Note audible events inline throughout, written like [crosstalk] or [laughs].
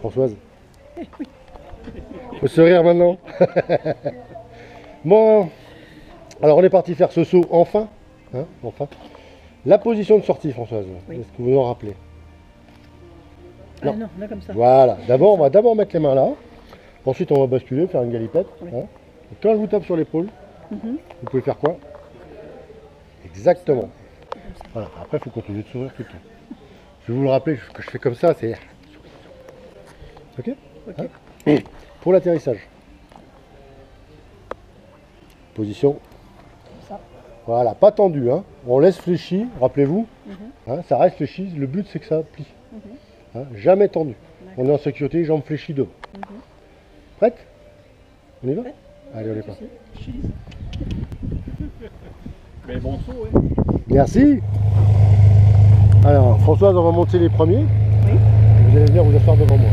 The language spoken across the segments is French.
Françoise Faut se rire maintenant. [laughs] bon, alors on est parti faire ce saut enfin. hein, enfin. La position de sortie, Françoise, Oui. est-ce que vous vous en rappelez? Ah Non. non, là comme ça. Voilà, d'abord on va d'abord mettre les mains là. Ensuite on va basculer, faire une galipette. Oui. hein. Et quand je vous tape sur l'épaule, Mhm. vous pouvez faire quoi? Exactement. Voilà, après il faut continuer de sourire tout le temps. Je vais vous le rappeler, que je fais comme ça, c'est... Ok. Hein Pour l'atterrissage. Position. Ça. Voilà, pas tendu, hein. On laisse fléchi, rappelez-vous. Mhm. hein, ça reste fléchi, le but c'est que ça plie. Mhm. hein, jamais tendu. On est en sécurité, jambes fléchies devant. Mhm. Prête? On y va? Prête. Allez, on est Pas de parti. souci. Mais bon saut, ouais. Merci. Alors, Françoise, on va monter les premiers. Oui. Vous allez venir vous asseoir devant moi.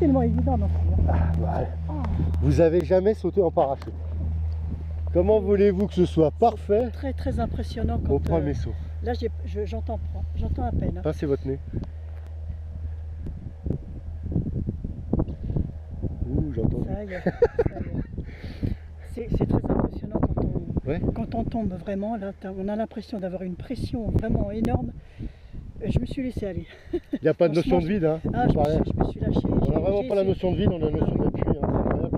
Tellement évident non hein. Ouais. Vous avez jamais sauté en parachute. Comment voulez-vous que ce soit parfait Très très impressionnant quand. au euh, premier saut là j'ai- je- j'entends j'entends à peine. hein. Passez votre nez. Ouh, j'entends. C'est très impressionnant quand on, Ouais. quand on tombe vraiment. Là, on a l'impression d'avoir une pression vraiment énorme. Je me suis laissé aller. Il n'y a pas de [laughs] notion de vide. Hein, ah, je, me suis, je, me suis, lâché. On n'a vraiment pas la notion de vide, on a la notion d'appui. Hein,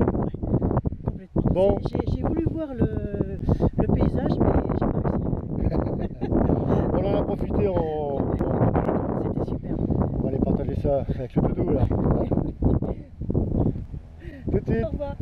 bon. J'ai voulu voir le, paysage, mais j'ai pas réussi. [laughs] on en a profité en. C'était super. On va aller partager ça avec le doudou là. [laughs] Au revoir.